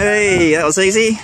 Hey, that was easy.